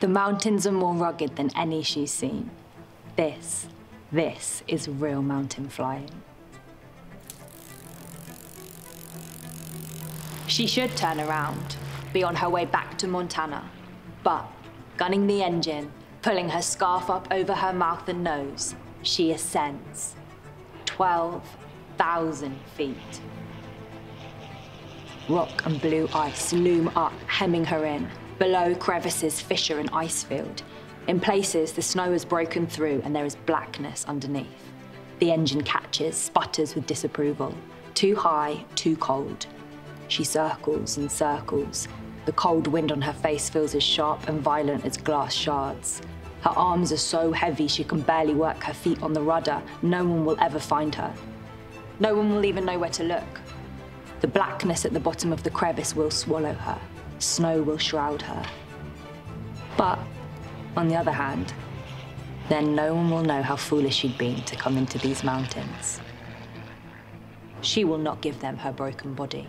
The mountains are more rugged than any she's seen. This, this is real mountain flying. She should turn around, be on her way back to Montana. But, gunning the engine, pulling her scarf up over her mouth and nose, she ascends. 12,000 feet. Rock and blue ice loom up, hemming her in. Below, crevices, fissure, and ice field. In places, the snow has broken through and there is blackness underneath. The engine catches, sputters with disapproval. Too high, too cold. She circles and circles. The cold wind on her face feels as sharp and violent as glass shards. Her arms are so heavy she can barely work her feet on the rudder. No one will ever find her. No one will even know where to look. The blackness at the bottom of the crevice will swallow her. Snow will shroud her. But, on the other hand, then no one will know how foolish she'd been to come into these mountains. She will not give them her broken body.